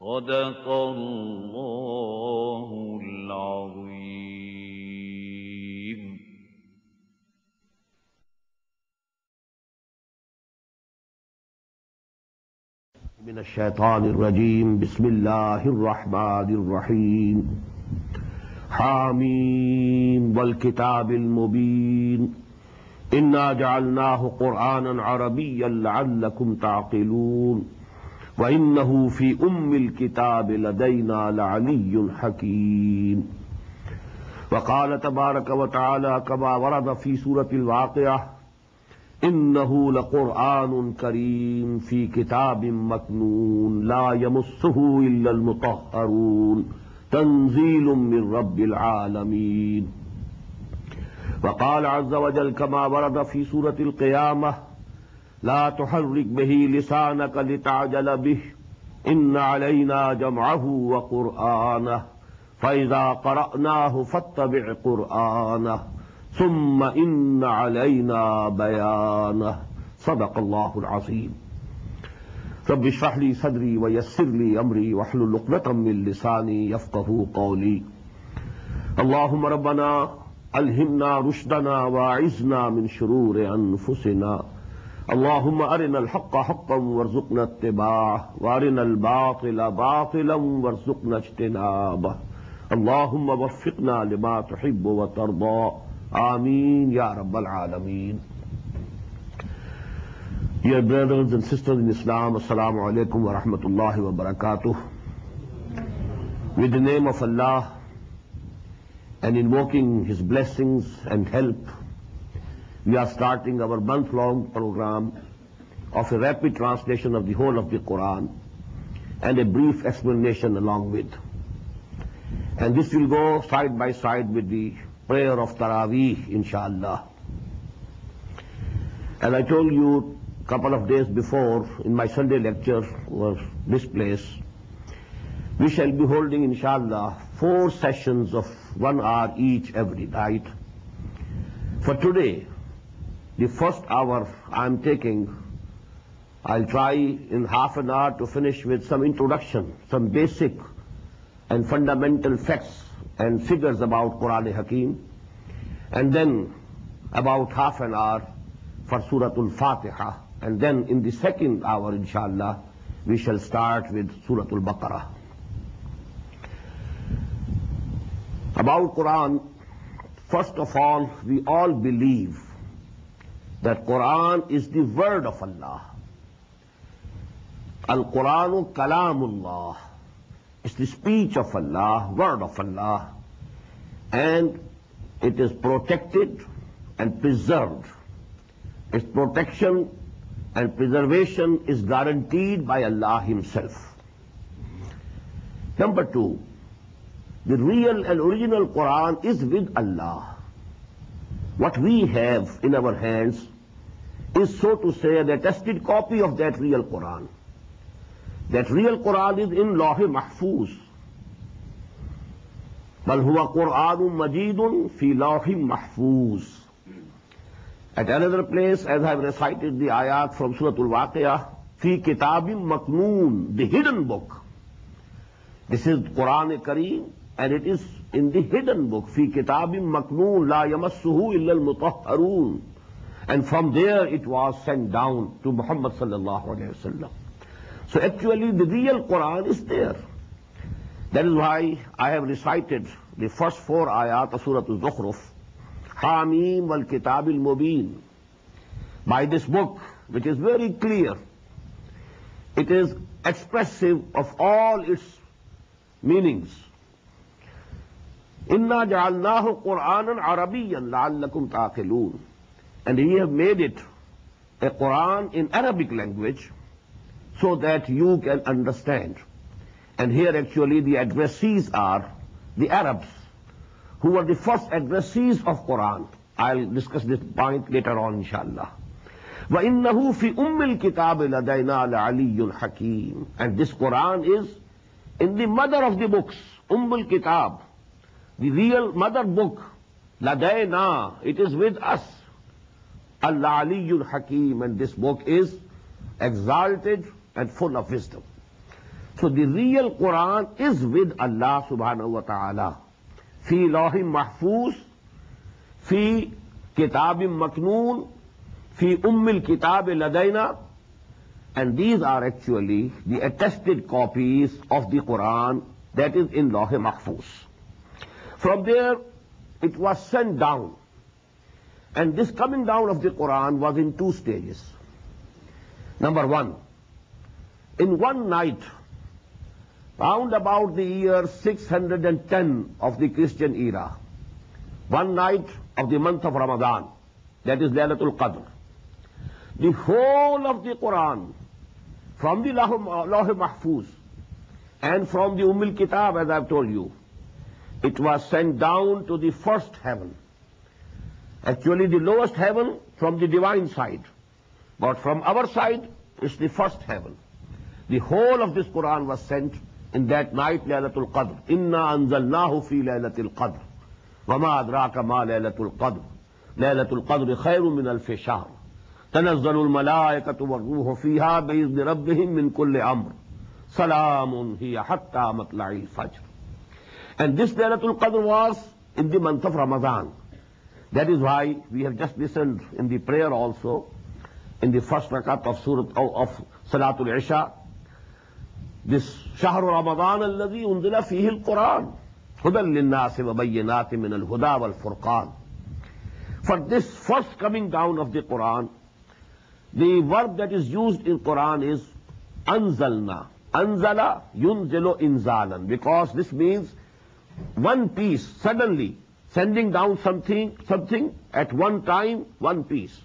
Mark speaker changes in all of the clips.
Speaker 1: صدق الله العظيم
Speaker 2: من الشيطان الرجيم. بسم الله الرحمن الرحيم. حاميم. والكتاب المبين. إنا جعلناه قرآنا عربيا لعلكم تعقلون. وإنه في أم الكتاب لدينا لعلي حكيم. وقال تبارك وتعالى كما ورد في سورة الواقعة إنه لقرآن كريم في كتاب مكنون لا يمسه إلا المطهرون تنزيل من رب العالمين. وقال عز وجل كما ورد في سورة القيامة ला तहरिक बही लिसान कलिताजल बिह। इन अलैना जमाहू व कुरआन फैजा कराना फतब कुरआन सुम इन अलैना बयान सदक अल्लाजीम रब शहली सदरी व यसरली अमरी वहलुलतमिलसानी यफ़ू कौली। अल्लाह रबना अलहमना रुशदना व इज़ना मिन Sharur अनफुसना। اللهم أرنا الحق حقا وارزقنا اتباعه وأرنا الباطل باطلا وارزقنا اجتنابه. اللهم وفقنا لما تحب وترضى. آمين يا رب العالمين. يا brothers and sisters in Islam السلام عليكم ورحمة الله وبركاته With the name of Allah and invoking his blessings and help we are starting our month-long program of a rapid translation of the whole of the Quran and a brief explanation along with. And this will go side by side with the prayer of Taraweeh, inshallah. As I told you a couple of days before in my Sunday lecture was this place, we shall be holding, inshallah, four sessions of one hour each every night. For today, the first hour I'm taking, I'll try in half an hour to finish with some introduction, some basic and fundamental facts and figures about Quran Hakim, and then about half an hour for Suratul Fatiha, and then in the second hour, inshallah, we shall start with Suratul Baqarah. About Quran, first of all, we all believe that Quran is the word of Allah. Al-Quranu Kalamullah. It's the speech of Allah, word of Allah, and it is protected and preserved. Its protection and preservation is guaranteed by Allah Himself. Number two, the real and original Quran is with Allah. What we have in our hands is, so to say, the attested copy of that real Quran. That real Quran is in Lawh Mahfuz. بل هو قرآن مجيد في لوح محفوظ. At another place, as I have recited the ayat from Surah Al-Waqiyah, في كتاب مكنون, the hidden book. This is Quran Kareem, and it is in दिडन book फ़ी किताब मकनून ला यमसूलमतरून and from there it was sent down to Muhammad सल्लाम so actually the real Quran is there that is why I have recited the first four आयात असूरत जखरुफ हामीम वल किताब मुबीन by this book which is very clear it is expressive of all its meanings Inna ja'alnahu Qur'anan Arabiyan la'allakum ta'qilun. And we have made it a Quran in Arabic language so that you can understand. And here actually the addressees are the Arabs, who were the first addressees of Quran. I'll discuss this point later on, inshallah. وَإِنَّهُ فِي أُمِّ الْكِتَابِ لَدَيْنَا لَعَلِيٌّ حَكِيمٌ And this Quran is in the mother of the books, Umm al-Kitab, the real mother book, Ladayna, it is with us. Allah Aliyul Hakim, and this book is exalted and full of wisdom. So the real Quran is with Allah subhanahu wa ta'ala. Fi lawhim mahfuz, fi kitabim maknoon, fi ummil kitab ladayna, and these are actually the attested copies of the Quran that is in Lawh Mahfuz. From there, it was sent down. And this coming down of the Quran was in two stages. Number one, in one night, round about the year 610 of the Christian era, one night of the month of Ramadan, that is Laylatul Qadr, the whole of the Quran, from the Lawh Mahfuz and from the Ummul Kitab, as I've told you, it was sent down to the first heaven. Actually, the lowest heaven from the divine side. But from our side, it's the first heaven. The whole of this Quran was sent in that night, Laylatul Qadr. Inna anzalnahu fi Laylatul Qadr. وما أدراك ما ليلة القدر ليلة القدر خير من ألف شهر تنزل الملائكة والروح فيها بإذن ربهم من كل أمر سلام هي حتى مطلع الفجر and this Laylatul Qadr was in the month of Ramadan. That is why we have just listened in the prayer also, in the first rakat of Surah of, of Salatul Isha, this شهر رمضان الذي أنزل فيه القرآن هدى للناس وبينات من الهدى والفرقان. For this first coming down of the Quran, the verb that is used in Quran is anzalna. Anzala yunzilu inzalan because this means one piece suddenly, sending down something, something at one time, one piece.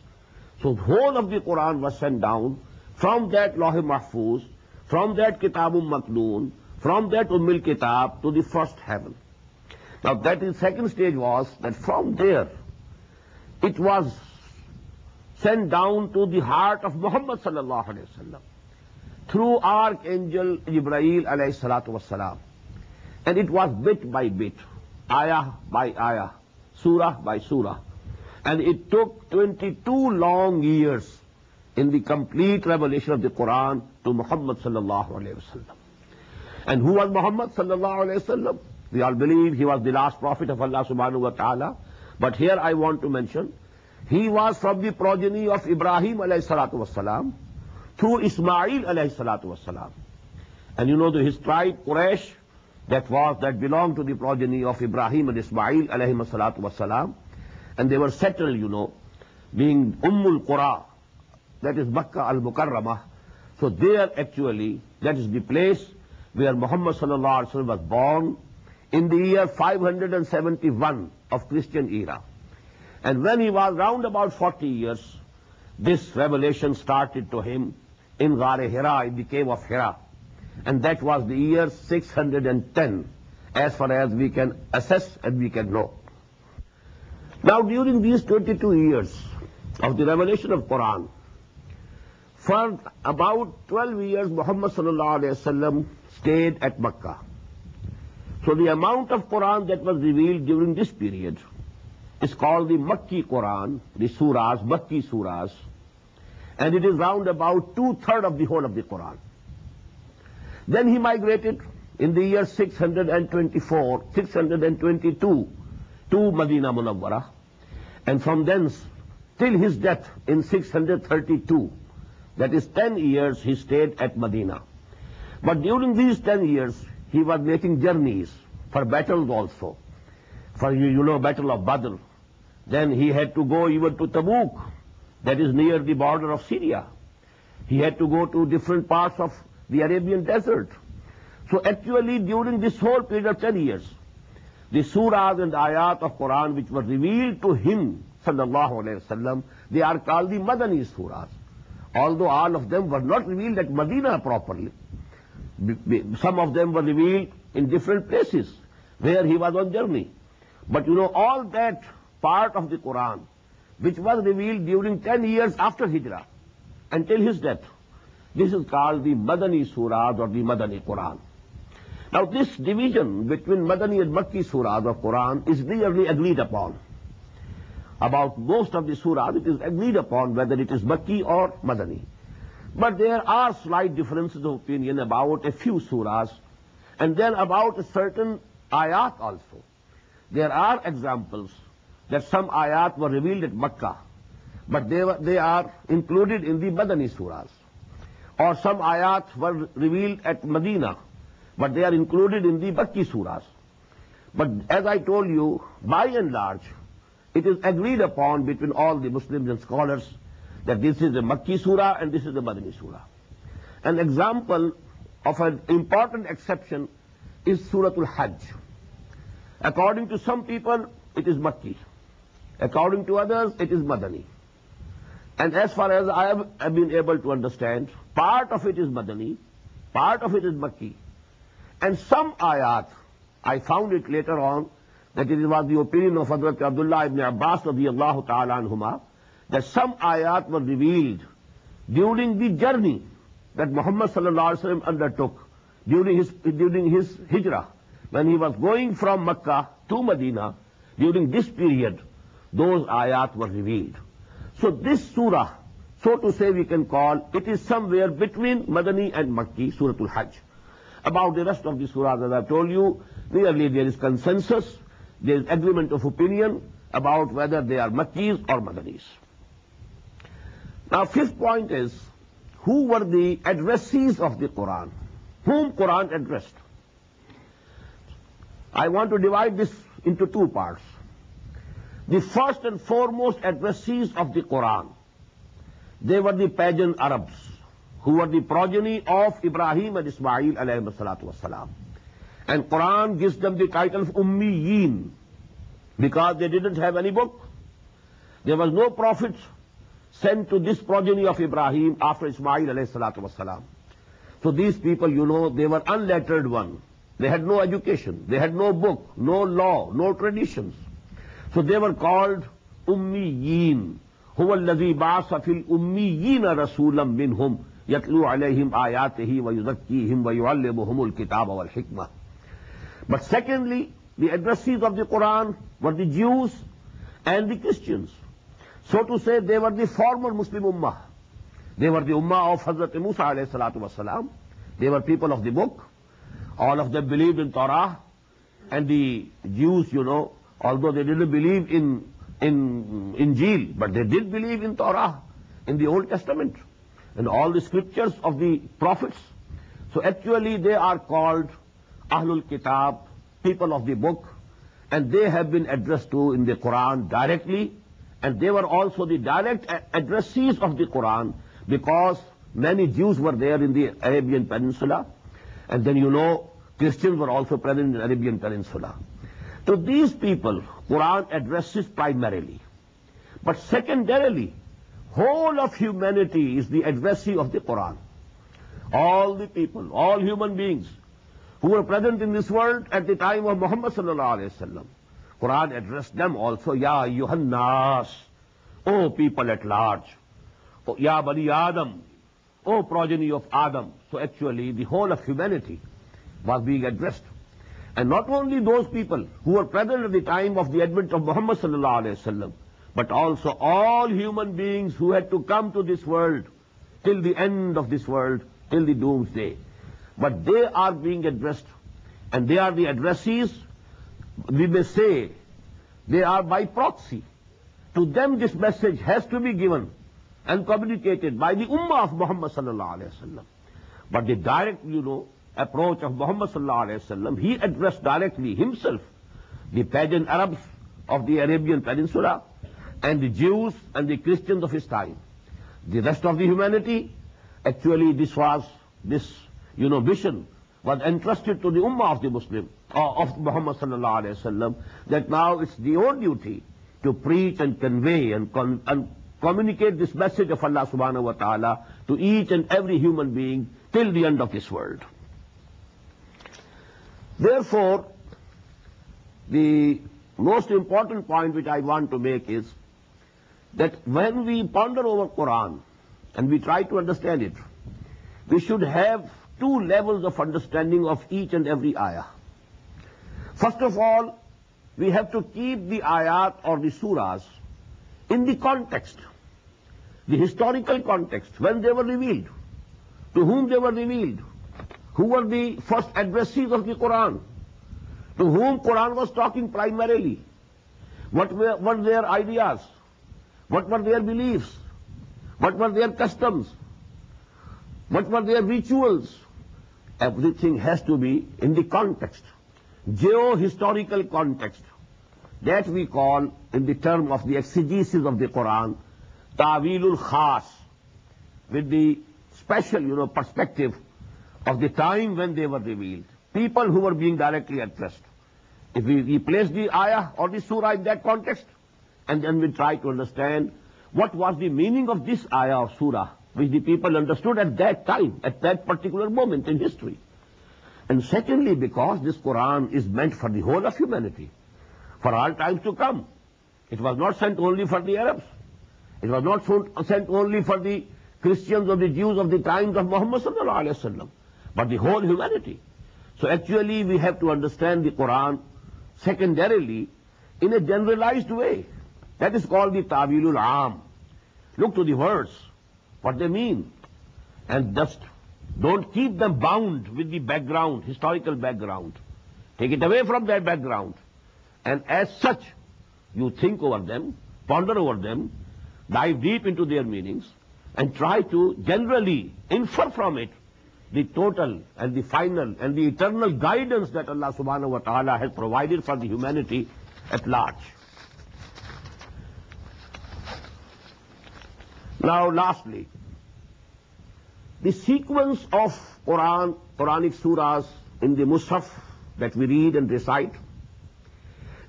Speaker 2: So the whole of the Quran was sent down from that Lawh Mahfuz, from that Kitabum Maknoon, from that Ummil Kitab to the first heaven. Now that the second stage was that from there it was sent down to the heart of Muhammad sallallahu alayhi wasallam through Archangel Jibreel alayhi salatu wasalam. And it was bit by bit, ayah by ayah, surah by surah. And it took 22 long years in the complete revelation of the Quran to Muhammad sallallahu alayhi wasallam. And who was Muhammad sallallahu alayhi wasallam? We all believe he was the last prophet of Allah subhanahu wa ta'ala. But here I want to mention, he was from the progeny of Ibrahim alayhi salatu wasalam through Ismail alayhi salatu wasalam. And you know the, his tribe, Quraysh, that was, that belonged to the progeny of Ibrahim and Ismail alayhi salatu wasalam. And they were settled, you know, being Ummul Qura, that is Makkah al-Mukarramah. So there actually, that is the place where Muhammad sallallahu alaihi wasallam was born in the year 571 of Christian era. And when he was round about 40 years, this revelation started to him in Ghar Hira, in the cave of Hira and that was the year 610 as far as we can assess and we can know. Now during these 22 years of the revelation of Quran, for about 12 years Muhammad sallallahu alayhi wasallam stayed at Makkah. So the amount of Quran that was revealed during this period is called the Makki Quran, the surahs, Makki surahs, and it is round about two-thirds of the whole of the Quran. Then he migrated in the year 624, 622 to Medina Munawwara. And from thence till his death in 632, that is 10 years he stayed at Medina. But during these 10 years, he was making journeys for battles also. For you, you know, Battle of Badr. Then he had to go even to Tabuk, that is near the border of Syria. He had to go to different parts of the Arabian desert. So actually during this whole period of 10 years, the surahs and ayat of Quran which were revealed to him, sallallahu alayhi wasallam, they are called the Madani surahs. although all of them were not revealed at Medina properly. Some of them were revealed in different places where he was on journey. But you know, all that part of the Quran, which was revealed during 10 years after Hijrah, until his death, this is called the Madani Surahs or the Madani Quran. Now this division between Madani and Makki Surahs of Quran is clearly agreed upon. About most of the surahs, it is agreed upon whether it is Makki or Madani. But there are slight differences of opinion about a few surahs and then about a certain ayat also. There are examples that some ayat were revealed at Makkah, but they, were, they are included in the Madani surahs. Or some ayat were revealed at Medina, but they are included in the Makki surahs. But as I told you, by and large, it is agreed upon between all the Muslims and scholars that this is a Makki surah and this is a Madani surah. An example of an important exception is Suratul Hajj. According to some people, it is Makki. According to others, it is Madani. And as far as I have, have been able to understand, part of it is Madani, part of it is Makki. And some ayat, I found it later on, that it was the opinion of Hazrat Abdullah ibn Abbas radiallahu ta'ala anhuma, that some ayat were revealed during the journey that Muhammad sallallahu alaihi wasallam undertook during his, during his hijrah. When he was going from Mecca to Medina, during this period, those ayat were revealed. So this surah, so to say we can call, it is somewhere between Madani and Makki, Suratul Hajj. About the rest of the surahs, as I've told you, clearly there is consensus, there is agreement of opinion about whether they are Makkis or Madanis. Now fifth point is, who were the addressees of the Quran? Whom Quran addressed? I want to divide this into two parts. The first and foremost addressees of the Quran, they were the pagan Arabs, who were the progeny of Ibrahim and Ismail alayhi salatu wasalam. And Quran gives them the title of Ummiyin, because they didn't have any book. There was no prophet sent to this progeny of Ibrahim after Ismail alayhi salatu wasalam. So these people, you know, they were unlettered one. They had no education. They had no book, no law, no traditions. So they were called Ummiyin. هو الذي بعث في الأميين رسولا منهم يتلو عليهم آياته ويزكيهم ويعلمهم الكتاب والحكمة. But secondly, the addressees of the Quran were the Jews and the Christians. So to say, they were the former Muslim Ummah. They were the Ummah of Hazrat Musa alayhi salatu wasalam. They were people of the book. All of them believed in Torah. And the Jews, you know, although they didn't believe in, in Injil, but they did believe in Torah, in the Old Testament, and all the scriptures of the prophets. So actually they are called Ahlul Kitab, people of the book, and they have been addressed to in the Quran directly, and they were also the direct addressees of the Quran because many Jews were there in the Arabian Peninsula, and then you know Christians were also present in the Arabian Peninsula. To these people, Quran addresses primarily. But secondarily, whole of humanity is the addressee of the Quran. All the people, all human beings who were present in this world at the time of Muhammad sallallahu alaihi wasallam. Quran addressed them also, Ya Yuhannas, O people at large. O Ya Bani Adam, O progeny of Adam. So actually the whole of humanity was being addressed. And not only those people who were present at the time of the advent of Muhammad sallallahu alaihi wasallam, but also all human beings who had to come to this world till the end of this world, till the doomsday. But they are being addressed, and they are the addressees, we may say, they are by proxy. To them this message has to be given and communicated by the Ummah of Muhammad sallallahu alaihi wasallam. But the direct, you know, approach of Muhammad sallallahu he addressed directly himself the pagan Arabs of the Arabian Peninsula and the Jews and the Christians of his time. The rest of the humanity, actually this was, this, you know, mission was entrusted to the Ummah of the Muslim, uh, of Muhammad sallallahu alaihi wasallam, that now it's your duty to preach and convey and, con and communicate this message of Allah subhanahu wa ta'ala to each and every human being till the end of this world. Therefore, the most important point which I want to make is that when we ponder over Quran and we try to understand it, we should have two levels of understanding of each and every ayah. First of all, we have to keep the ayat or the surahs in the context, the historical context, when they were revealed, to whom they were revealed, who were the first addressees of the Quran, to whom Quran was talking primarily, what were, were their ideas, what were their beliefs, what were their customs, what were their rituals. Everything has to be in the context, geo-historical context. That we call, in the term of the exegesis of the Quran, ta'wilul khas, with the special, you know, perspective of the time when they were revealed. People who were being directly addressed. If we, we place the ayah or the surah in that context, and then we try to understand what was the meaning of this ayah or surah, which the people understood at that time, at that particular moment in history. And secondly, because this Quran is meant for the whole of humanity, for all times to come. It was not sent only for the Arabs. It was not sent only for the Christians or the Jews of the times of Muhammad sallallahu alaihi wasallam, but the whole humanity. So actually we have to understand the Quran secondarily in a generalized way. That is called the Tawilul Am. Look to the words, what they mean, and just don't keep them bound with the background, historical background. Take it away from that background. And as such, you think over them, ponder over them, dive deep into their meanings, and try to generally infer from it the total and the final and the eternal guidance that Allah subhanahu wa ta'ala has provided for the humanity at large. Now lastly, the sequence of Quran, Quranic surahs in the Musaf that we read and recite,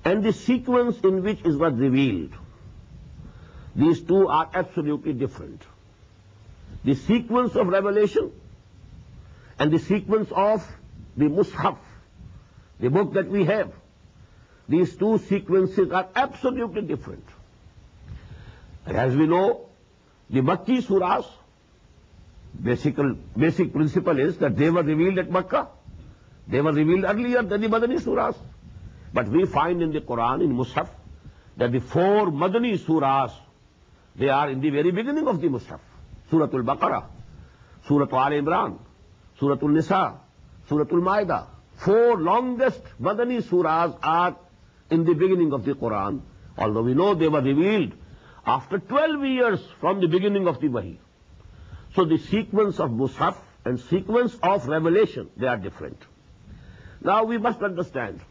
Speaker 2: and the sequence in which is what revealed, these two are absolutely different. The sequence of revelation and the sequence of the Mus'haf, the book that we have. These two sequences are absolutely different. And as we know, the Makki surahs, basic, basic principle is that they were revealed at Makkah. They were revealed earlier than the Madani surahs. But we find in the Quran, in Mus'haf, that the four Madani surahs, they are in the very beginning of the Mus'haf. Surah Al-Baqarah, Surah Al-Imran, Surah Al-Nisa, Surah Al-Ma'idah. Four longest Madani surahs are in the beginning of the Quran, although we know they were revealed after 12 years from the beginning of the Wahi. So the sequence of Mus'haf and sequence of revelation, they are different. Now we must understand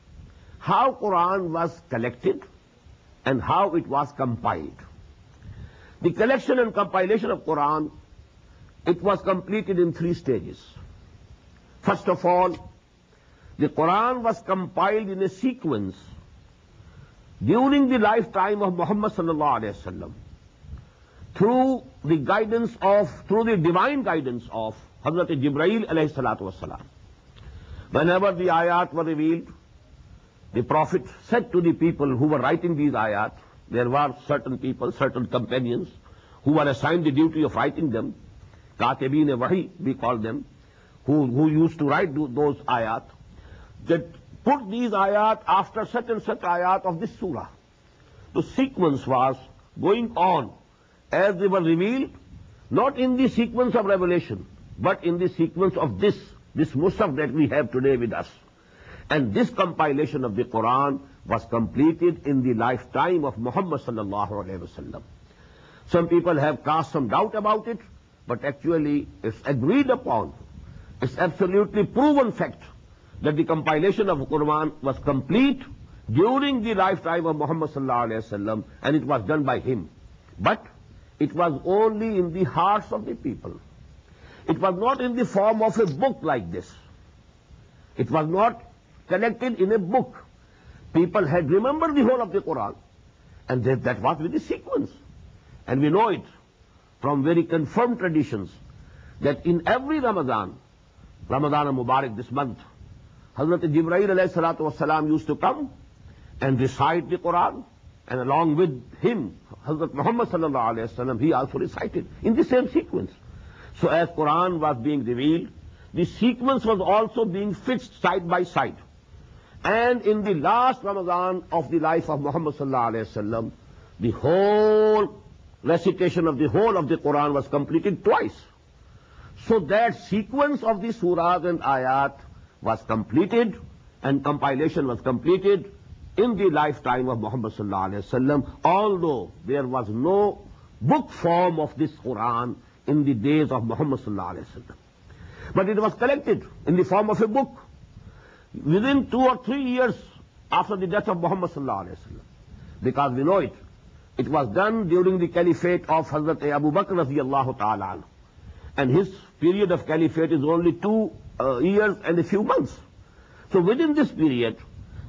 Speaker 2: how Quran was collected and how it was compiled. The collection and compilation of Quran, it was completed in three stages. First of all, the Quran was compiled in a sequence during the lifetime of Muhammad sallallahu alaihi wasallam through the guidance of, through the divine guidance of Hazrat Jibreel alayhi salatu wasalam. Whenever the ayat were revealed, the Prophet said to the people who were writing these ayat, there were certain people, certain companions, who were assigned the duty of writing them, katibin wahi, we call them, who, who used to write those ayat, that put these ayat after such and such ayat of this surah. The sequence was going on as they were revealed, not in the sequence of revelation, but in the sequence of this, this Musaf that we have today with us. And this compilation of the Quran was completed in the lifetime of Muhammad sallallahu alayhi wasallam. Some people have cast some doubt about it, but actually it's agreed upon it's absolutely proven fact that the compilation of Quran was complete during the lifetime of Muhammad wasallam, and it was done by him. But it was only in the hearts of the people. It was not in the form of a book like this. It was not collected in a book. People had remembered the whole of the Quran, and that, that was with the sequence. And we know it from very confirmed traditions that in every Ramadan, Ramadan Mubarak this month, Hazrat Jibreel alayhi used to come and recite the Quran and along with him, Hazrat Muhammad sallallahu alayhi wasallam, he also recited in the same sequence. So as Quran was being revealed, the sequence was also being fixed side by side. And in the last Ramadan of the life of Muhammad sallallahu alayhi wasallam, the whole recitation of the whole of the Quran was completed twice. So that sequence of the surahs and ayat was completed and compilation was completed in the lifetime of Muhammad sallallahu alaihi wasallam, although there was no book form of this Quran in the days of Muhammad sallallahu alaihi wasallam. But it was collected in the form of a book within two or three years after the death of Muhammad sallallahu alaihi wasallam. Because we know it, it was done during the caliphate of Hazrat Abu Bakr radiallahu ta'ala. And his period of caliphate is only two uh, years and a few months. So within this period,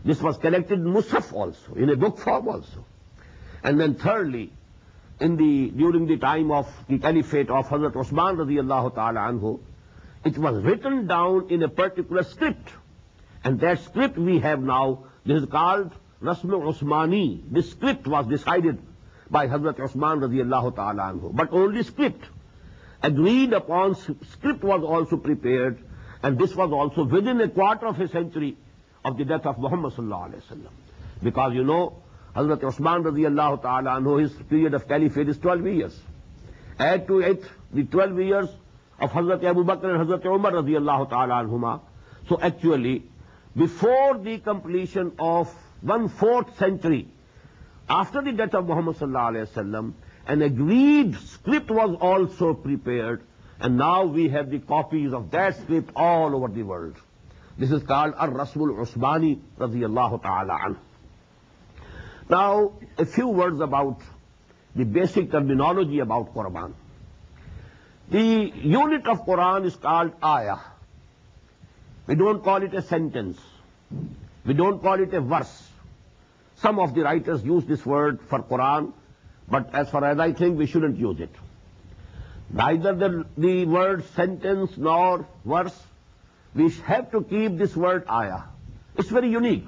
Speaker 2: this was collected in Musaf also, in a book form also. And then thirdly, in the, during the time of the caliphate of Hazrat Osman radiallahu ta'ala anhu, it was written down in a particular script. And that script we have now, this is called Rasm Osmani. This script was decided by Hazrat Osman radiallahu ta'ala anhu. But only script. Agreed upon script was also prepared, and this was also within a quarter of a century of the death of Muhammad sallallahu alayhi wasallam. Because you know, Hazrat Osman radiallahu ta'ala anhu, his period of caliphate is 12 years. Add to it the 12 years of Hazrat Abu Bakr and Hazrat Umar radiallahu ta'ala anhuma. So actually, before the completion of one-fourth century, after the death of Muhammad sallallahu alayhi wasallam, an agreed script was also prepared, and now we have the copies of that script all over the world. This is called Ar-Rasm Usmani radiyallahu ta'ala. Now, a few words about the basic terminology about Quran. The unit of Quran is called ayah. We don't call it a sentence. We don't call it a verse. Some of the writers use this word for Quran, but as far as I think, we shouldn't use it. Neither the, the word sentence nor verse we have to keep this word ayah. It's very unique.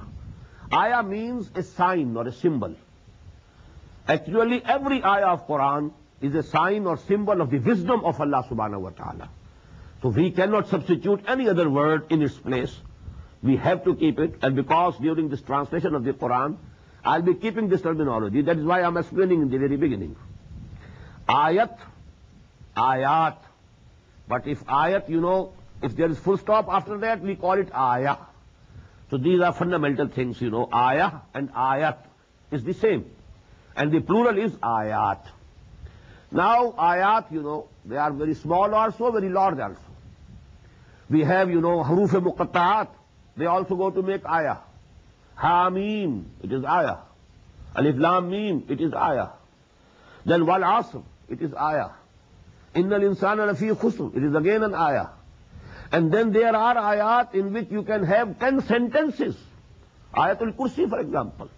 Speaker 2: Ayah means a sign or a symbol. Actually, every ayah of Quran is a sign or symbol of the wisdom of Allah subhanahu wa ta'ala. So we cannot substitute any other word in its place. We have to keep it, and because during this translation of the Quran, I'll be keeping this terminology. That is why I'm explaining in the very beginning. Ayat, ayat. But if ayat, you know, if there is full stop after that, we call it ayah. So these are fundamental things, you know. Ayah and ayat is the same. And the plural is ayat. Now, ayat, you know, they are very small also, very large also. We have, you know, haruf muqatta'at. They also go to make ayah. Hamim, it is ayah. Alif lam mim, it is ayah. Then wal asr, it is ayah. Innal insana lafi khusr, it is again an ayah. And then there are ayat in which you can have ten sentences. Ayatul Kursi, for example.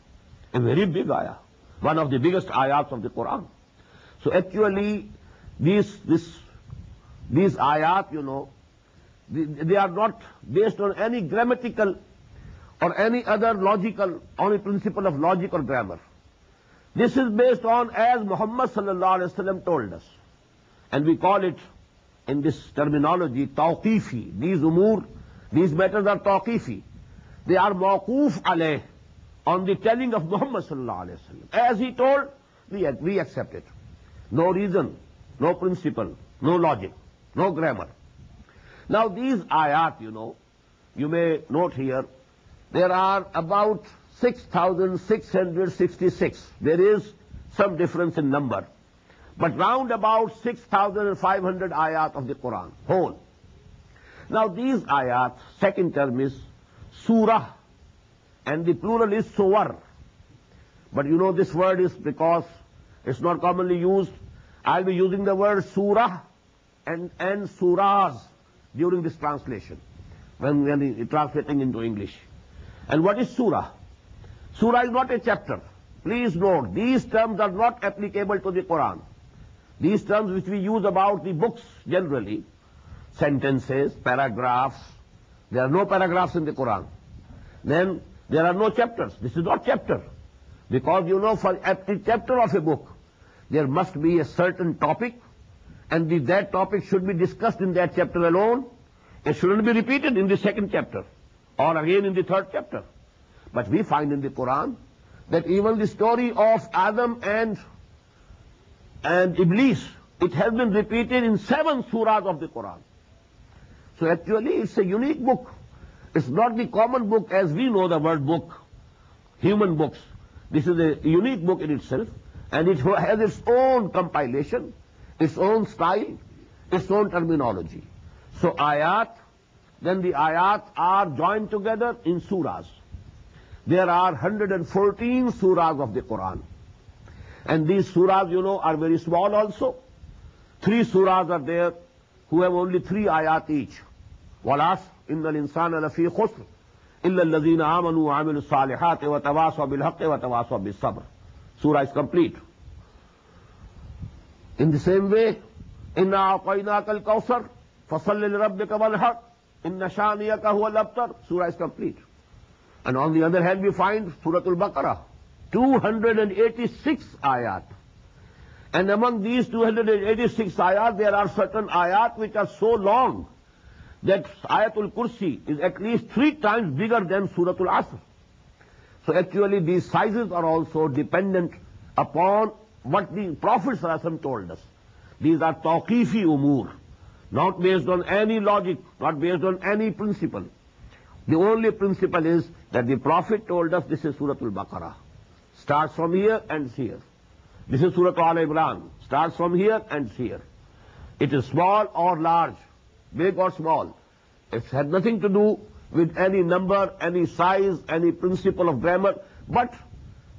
Speaker 2: A very big ayah. One of the biggest ayats of the Quran. So actually, these, this, these ayat, you know, they are not based on any grammatical or any other logical, on a principle of logic or grammar. This is based on as Muhammad sallallahu alaihi wasallam told us. And we call it in this terminology, tawqifi. These umur, these matters are tawqifi. They are mawquf alayh, on the telling of Muhammad sallallahu alayhi wa As he told, we, we accept it. No reason, no principle, no logic, no grammar. Now these ayat, you know, you may note here, there are about 6,666. There is some difference in number but round about 6,500 ayat of the Quran, whole. Now these ayat, second term is surah, and the plural is suwar. But you know this word is because it's not commonly used. I'll be using the word surah and, and surahs during this translation, when are translating into English. And what is surah? Surah is not a chapter. Please note, these terms are not applicable to the Quran. These terms which we use about the books generally, sentences, paragraphs, there are no paragraphs in the Quran. Then there are no chapters. This is not chapter. Because you know for every chapter of a book, there must be a certain topic and the, that topic should be discussed in that chapter alone. It shouldn't be repeated in the second chapter or again in the third chapter. But we find in the Quran that even the story of Adam and, and Iblis, it has been repeated in seven surahs of the Quran. So actually it's a unique book. It's not the common book as we know the word book, human books. This is a unique book in itself and it has its own compilation, its own style, its own terminology. So ayat, then the ayat are joined together in surahs. There are 114 surahs of the Quran. And these surahs, you know, are very small also. Three surahs are there who have only three ayat each. Walas, innal insana lafi khusr, illa allazina amanu wa amilu salihati wa tawaswa bil haqqi wa tawaswa bis sabr. Surah is complete. In the same way, inna a'tainaka al-kawsar, fasalli li rabbika wanhar, inna shaniyaka huwa al-abtar. Surah is complete. And on the other hand, we find Surah Al-Baqarah, 286 ayat. And among these 286 ayat, there are certain ayat which are so long that Ayatul Kursi is at least three times bigger than Surah Al-Asr. So actually these sizes are also dependent upon what the Prophet told us. These are tawqifi umur, not based on any logic, not based on any principle. The only principle is that the Prophet told us this is Surah Al-Baqarah. Starts from here and here. This is Surah Al-Imran. Starts from here and here. It is small or large, big or small. It has nothing to do with any number, any size, any principle of grammar. But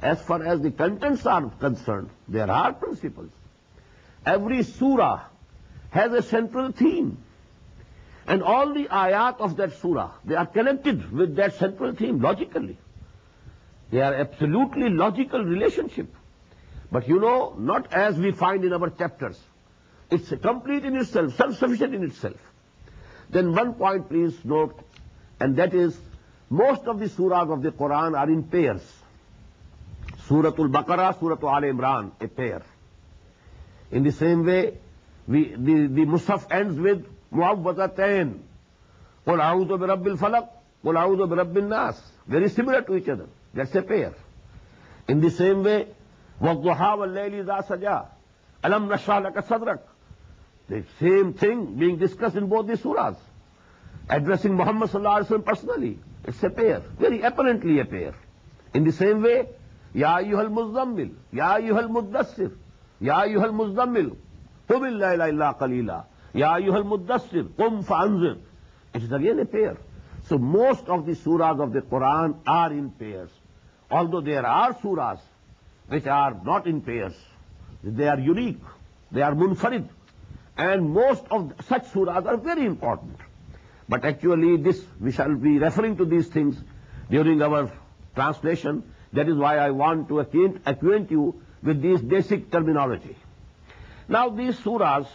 Speaker 2: as far as the contents are concerned, there are principles. Every surah has a central theme. And all the ayat of that surah, they are connected with that central theme logically. They are absolutely logical relationship. But you know, not as we find in our chapters. It's complete in itself, self-sufficient in itself. Then one point please note, and that is, most of the surahs of the Quran are in pairs. Surah Al-Baqarah, Surah Al-Imran, a pair. In the same way, we, the, the Musaf ends with Muawwazatayn. Qul a'udhu bi rabbil falaq, Qul a'udhu bi rabbil nas. Very similar to each other. That's a pair. In the same way, وَالضُّحَى وَاللَّيْلِ إِذَا سَجَى أَلَمْ نَشْرَحْ لَكَ صَدْرَكَ The same thing being discussed in both the surahs. Addressing Muhammad sallallahu alaihi wasallam personally. It's a pair. Very apparently a pair. In the same way, يا أيها المزمل يا أيها المدثر يا أيها المزمل قم الليل إلا قليلا يا أيها المدثر قم فأنذر It is again a pair. So most of the surahs of the Quran are in pairs. Although there are surahs which are not in pairs. They are unique. They are munfarid. And most of such surahs are very important. But actually this, we shall be referring to these things during our translation. That is why I want to acquaint, acquaint you with this basic terminology. Now these surahs,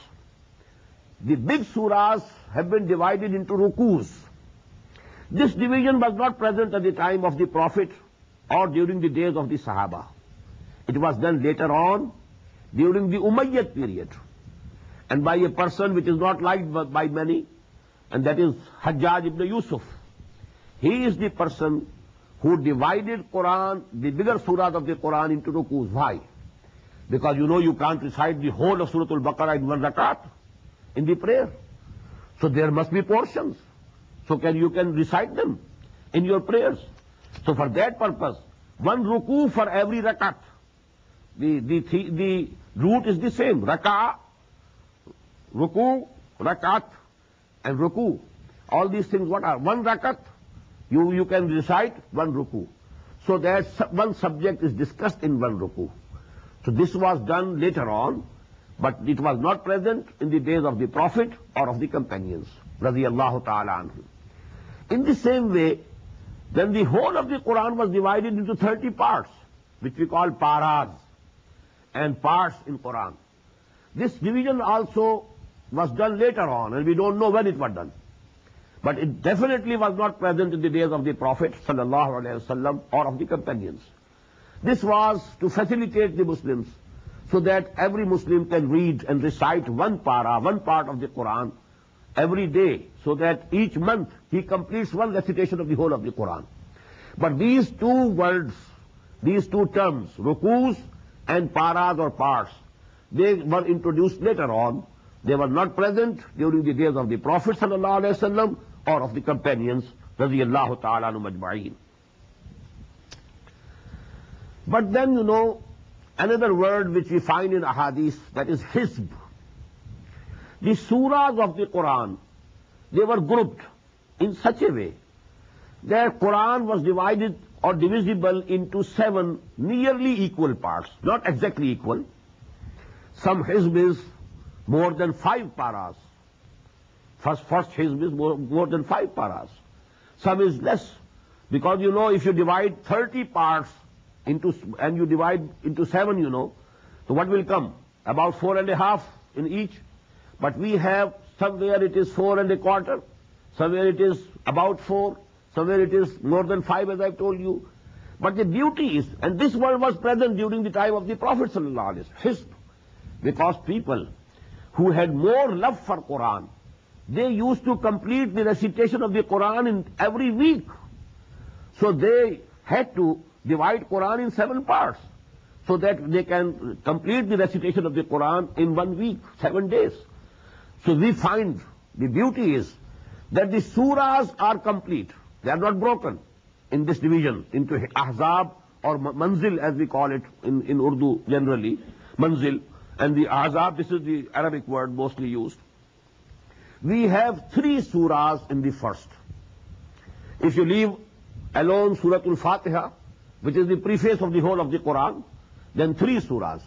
Speaker 2: the big surahs have been divided into rukus. This division was not present at the time of the Prophet or during the days of the Sahaba. It was done later on during the Umayyad period and by a person which is not liked by many and that is Hajjaj ibn Yusuf. He is the person who divided Quran, the bigger surahs of the Quran into rukus. Why? Because you know you can't recite the whole of Surah Al-Baqarah in one rakat, in the prayer. So there must be portions. So can you can recite them in your prayers. So for that purpose, one ruku for every rakat. The, the, the, root is the same. Rakah, ruku, rakat, and ruku. All these things what are? One rakat, you, you can recite one ruku. So that one subject is discussed in one ruku. So this was done later on, but it was not present in the days of the Prophet or of the companions. In the same way, then the whole of the Quran was divided into 30 parts, which we call paras, and parts in Quran. this division also was done later on, and we don't know when it was done. But it definitely was not present in the days of the Prophet or of the companions. This was to facilitate the Muslims so that every Muslim can read and recite one para, one part of the Quran every day, so that each month he completes one recitation of the whole of the Quran. But these two words, these two terms, rukus and paras or parts, they were introduced later on. They were not present during the days of the Prophet ﷺ or of the companions, radiallahu ta'ala majma'een. But then, you know, another word which we find in ahadith, that is hizb. The surahs of the Quran, they were grouped in such a way that Quran was divided or divisible into seven nearly equal parts, not exactly equal. Some hizb is more than five paras. First, first hizb is more, more than five paras. Some is less. Because you know, if you divide 30 parts into, and you divide into seven, you know, so what will come? About four and a half in each. But we have somewhere it is four and a quarter, somewhere it is about four, somewhere it is more than five as I've told you. But the beauty is, and this word was present during the time of the Prophet because people who had more love for Quran, they used to complete the recitation of the Quran in every week. So they had to divide Quran in seven parts so that they can complete the recitation of the Quran in one week, seven days. So we find the beauty is that the surahs are complete. They are not broken in this division into ahzab or manzil as we call it in, in Urdu generally, manzil. And the ahzab, this is the Arabic word mostly used. We have three surahs in the first. If you leave alone Surah Al-Fatiha, which is the preface of the whole of the Quran, then three surahs.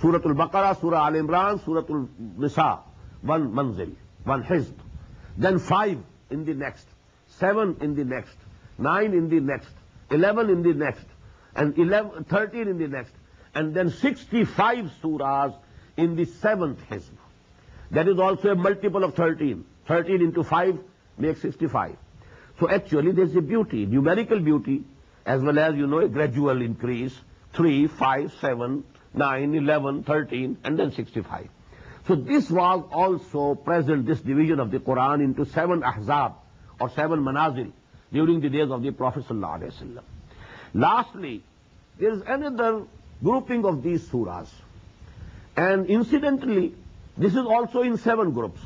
Speaker 2: Surah Al-Baqarah, Surah Al-Imran, Surah Al-Nisa, one manzil, one hizb. Then five in the next, seven in the next, nine in the next, eleven in the next, and 11, 13 in the next, and then 65 surahs in the seventh hizb. That is also a multiple of 13. 13 into 5 makes 65. So actually there's a beauty, numerical beauty, as well as, you know, a gradual increase, 3, 5, 7, 9, 11, 13, and then 65. So this was also present, this division of the Quran into seven ahzab, or seven manazil, during the days of the Prophet ﷺ. Lastly, there is another grouping of these surahs. And incidentally, this is also in seven groups.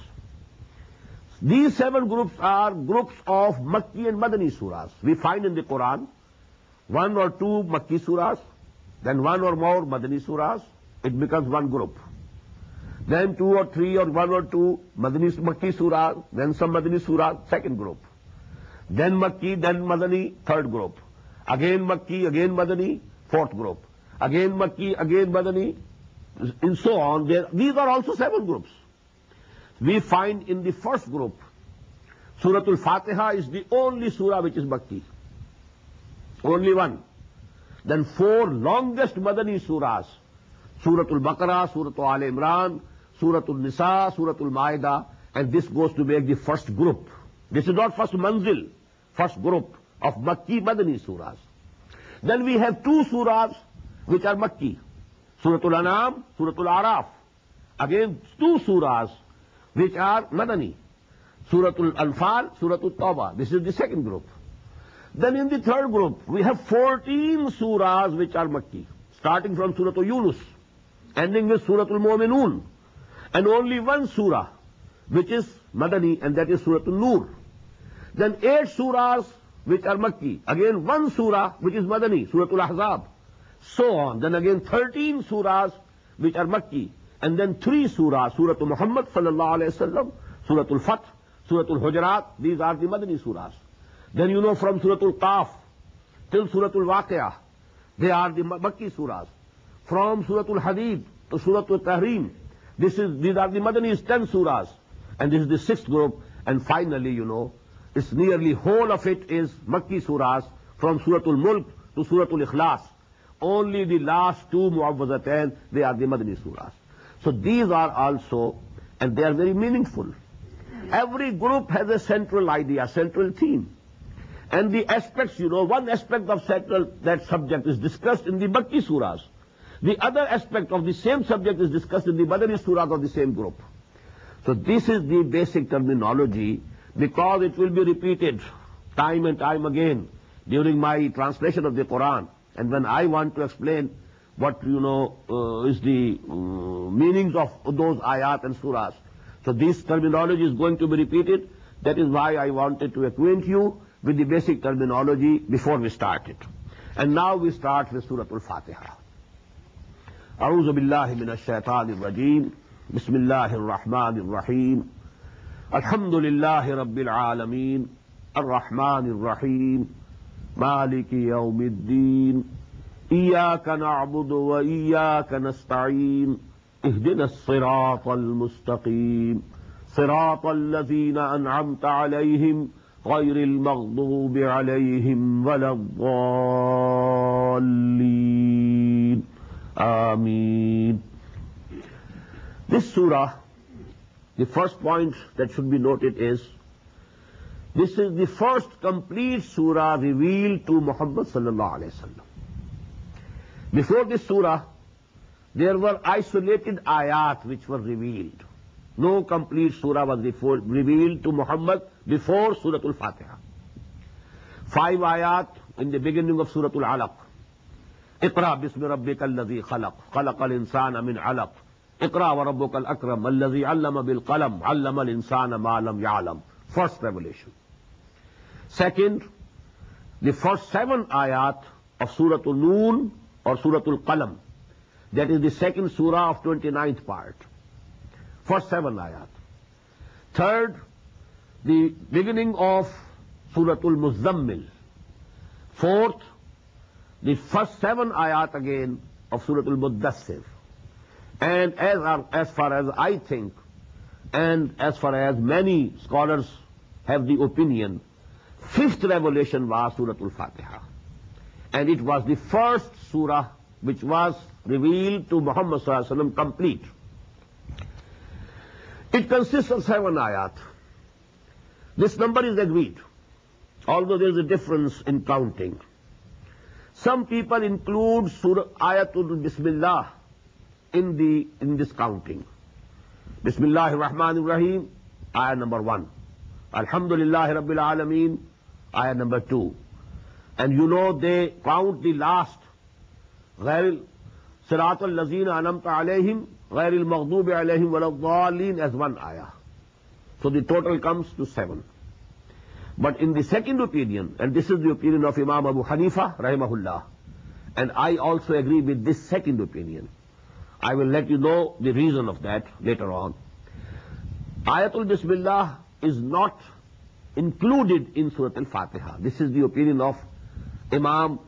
Speaker 2: These seven groups are groups of Makki and Madani surahs. We find in the Quran one or two Makki surahs, then one or more Madani surahs, it becomes one group. Then two or three or one or two Madani Makki surahs, then some Madani surahs, second group. Then Makki, then Madani, third group. Again Makki, again Madani, fourth group. Again Makki, again Madani, and so on. There, these are also seven groups. We find in the first group, Surah Al-Fatiha is the only surah which is Makki. Only one. Then four longest Madani surahs, Surah Al-Baqarah, Surah Al-Imran, Surah Al-Nisa, Surah Al-Ma'idah, and this goes to make the first group. This is not first manzil, first group of Makki Madani surahs. Then we have two surahs which are Makki. Surah Al-Anam, Surah Al-Araf. Again, two surahs which are Madani. Surah Al-Anfal, Surah Al-Tawbah. This is the second group. Then in the third group, we have 14 surahs which are Makki, starting from Surah Al-Yunus, ending with Surah Al-Mu'minun, and only one surah which is Madani, and that is Surah Al-Nur. Then eight surahs which are Makki, again one surah which is Madani, Surah Al-Ahzab so on. Then again 13 surahs which are Makki, and then three surahs, Surah Muhammad sallallahu alayhi wasallam, Surah Al-Fath, Surah Al-Hujurat, these are the Madani surahs. Then you know from Surah Al-Qaf till Surah Al-Waqi'ah, they are the Makki surahs. From Surah Al-Hadid to Surah Al-Tahrim, this is, these are the Madani's 10 surahs. And this is the sixth group. And finally, you know, it's nearly whole of it is Makki surahs from Surah Al-Mulk to Surah Al-Ikhlas. Only the last two Mu'awwazatain, they are the Madani surahs. So these are also, and they are very meaningful. Every group has a central idea, central theme. And the aspects, you know, one aspect of central, that subject is discussed in the Makki Surahs. The other aspect of the same subject is discussed in the Madani Surahs of the same group. So this is the basic terminology because it will be repeated time and time again during my translation of the Quran. And when I want to explain what, you know, uh, is the uh, meanings of those ayat and surahs. So this terminology is going to be repeated. That is why I wanted to acquaint you with the basic terminology before we start it. And now we start with Surah Al-Fatiha. أعوذ بالله من الشيطان الرجيم بسم الله الرحمن الرحيم الحمد لله رب العالمين الرحمن الرحيم مالك يوم الدين إياك نعبد وإياك نستعين اهدنا الصراط المستقيم صراط الذين أنعمت عليهم غير المغضوب عليهم ولا الضالين آمين This surah, the first point that should be noted is, this is the first complete surah revealed to Muhammad sallallahu alayhi wa sallam. Before this surah, there were isolated ayat which were revealed. No complete surah was revealed to Muhammad before Surah Al-Fatiha. Five ayat in the beginning of Surah Al-Alaq. اقرأ باسم ربك الذي خلق خلق الإنسان من علق اقرأ وربك الأكرم الذي علم بالقلم علم الإنسان ما لم يعلم First revelation. Second, the first seven ayat of Surah Al-Noon or Surah Al-Qalam. That is the second surah of 29th part. First seven ayat. Third, the beginning of Surah Al-Muzammil. Fourth, the first seven ayat again of Surah Al-Muddassir. And as, as far as I think, and as far as many scholars have the opinion, fifth revelation was Surah Al-Fatiha and it was the first surah which was revealed to Muhammad complete. It consists of seven ayat. This number is agreed, although there is a difference in counting. Some people include Surah Ayatul Bismillah in, the, in this counting. Bismillah Rahman Rahim, ayah number one. Alhamdulillah Rabbil Alameen, ayah number two. And you know they count the last. Ghair Siratul Lazina Anamta Alayhim, Ghairil Maghdubi Alayhim Walad as one ayah. So the total comes to seven. But in the second opinion, and this is the opinion of Imam Abu Hanifa, rahimahullah, and I also agree with this second opinion. I will let you know the reason of that later on. Ayatul Bismillah is not included in Surah Al-Fatiha. This is the opinion of Imam